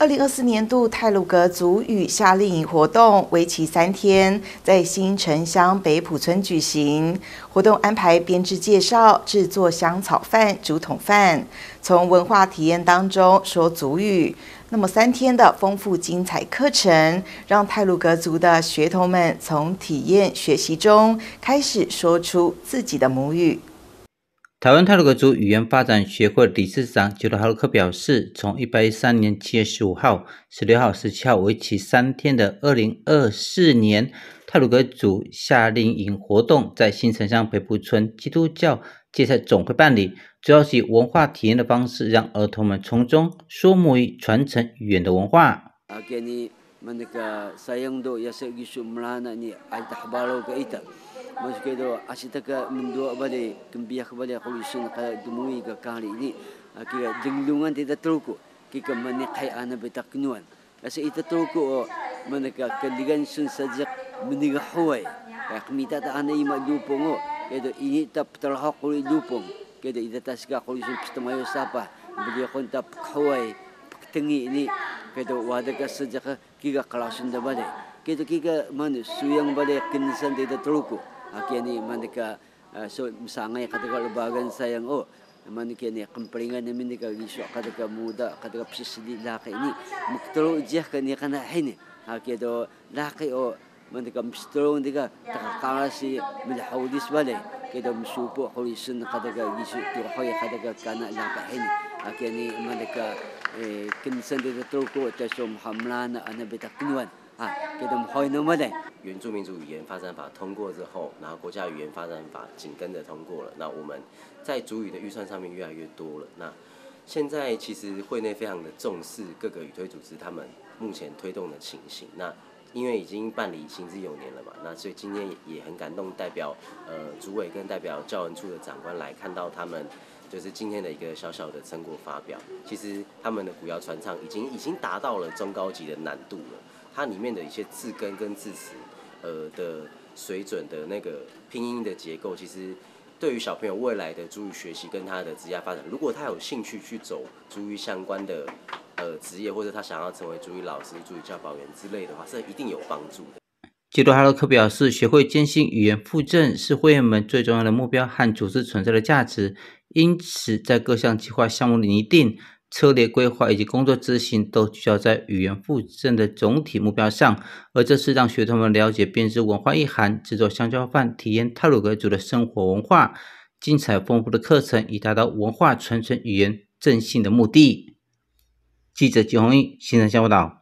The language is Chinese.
二零二四年度泰鲁格族语夏令营活动为期三天，在新城乡北埔村举行。活动安排编制介绍、制作香草饭、竹筒饭，从文化体验当中说族语。那么三天的丰富精彩课程，让泰鲁格族的学童们从体验学习中开始说出自己的母语。台湾泰鲁格族语言发展学会理事长吉罗哈鲁克表示，从一百一三年七月十五号、十六号、十七号为期三天的二零二四年泰鲁格族夏令营活动，在新城乡北部村基督教芥菜总会办理，主要是以文化体验的方式，让儿童们从中说母语，传承语言的文化。Itu asita ke mendua balik kembiak balik kolusun ka dumui ke kali ini. Kira jenglungan tidak teruku kika manikai ana betak kenuan. Asa ita teruku manaka kaligan sun sajak meningah huai. Kemita ta ana ima dupong o Kaya ini ta petalhak kuli dupong Kaya ita ta sika kolusun pistamayo sapa. Bagi kon ta huai. Tengi ini. Kaya wada ka sajak kika kalasun da balik? Kaya kika mana suyang balik kinsan tidak teruku akian ni mandika uh, so sangai kata ka lubagan sayang oh mandika ni kempringan ni mandika gisok kata ka muda kata ka di laki ni. Muktoro jah ka ni kana hini akian do laki o mandika mstoro ni ha, lah ka oh, takakala si milhaudis bale kita musupo kuli sun kata ka gisok turhoy kata ka kana laki hini akian ni. Mandika kinsan di tatroko at yasom hamlana anabitak nuan ha kita mhoy no malay 原住民族语言发展法通过之后，然后国家语言发展法紧跟着通过了。那我们在主语的预算上面越来越多了。那现在其实会内非常的重视各个语推组织他们目前推动的情形。那因为已经办理行之有年了嘛，那所以今天也很感动，代表呃主委跟代表教文处的长官来看到他们就是今天的一个小小的成果发表。其实他们的古谣传唱已经已经达到了中高级的难度了。它里面的一些字根跟字词，呃的水准的那个拼音的结构，其实对于小朋友未来的主语学习跟他的职业发展，如果他有兴趣去走主语相关的呃职业，或者他想要成为主语老师、主语教保员之类的话，是一定有帮助的。基督哈洛克表示，学会坚信语言复振是会员们最重要的目标和组织存在的价值，因此在各项计划项目的拟定。策略规划以及工作执行都聚焦在语言复振的总体目标上，而这是让学童们了解编织文化意涵、制作香蕉饭、体验泰鲁格族的生活文化、精彩丰富的课程，以达到文化传承、语言振兴的目的。记者金宏毅，新闻报道。